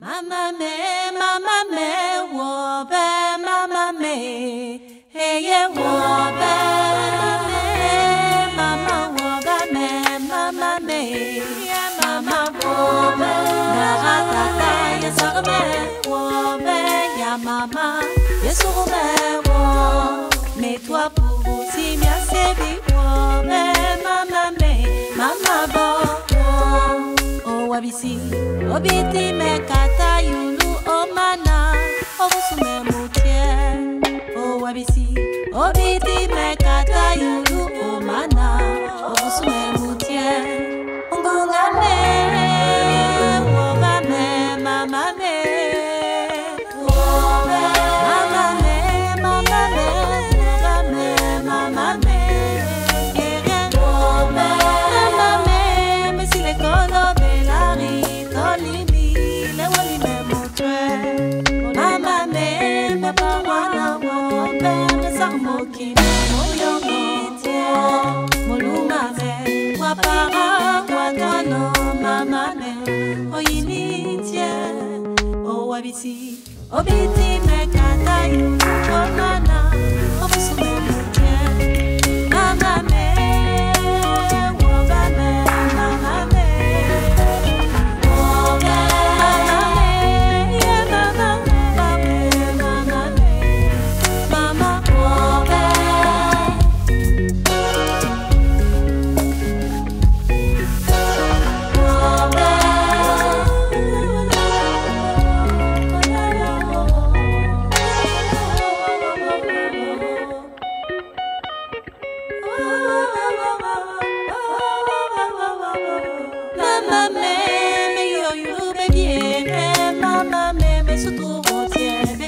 Mama me, mama me, wobe, mama me, hey yeah, wobe, mama wobe me, mama me, mama wobe, na tata ya sagame, wobe ya mama, yesu me wo, me toi pour wabisi, obiti me kata yulu omana, obusume mutie, oh wabisi, wabisi, oh, obiti me mama meme, yo yo bebie, mama meme, so tu.